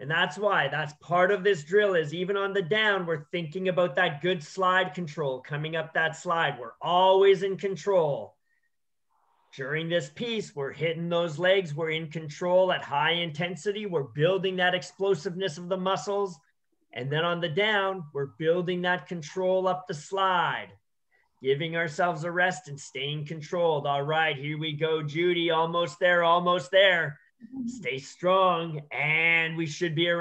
And that's why that's part of this drill is even on the down, we're thinking about that good slide control coming up that slide. We're always in control. During this piece, we're hitting those legs. We're in control at high intensity. We're building that explosiveness of the muscles. And then on the down, we're building that control up the slide, giving ourselves a rest and staying controlled. All right, here we go, Judy. Almost there, almost there. Stay strong, and we should be around.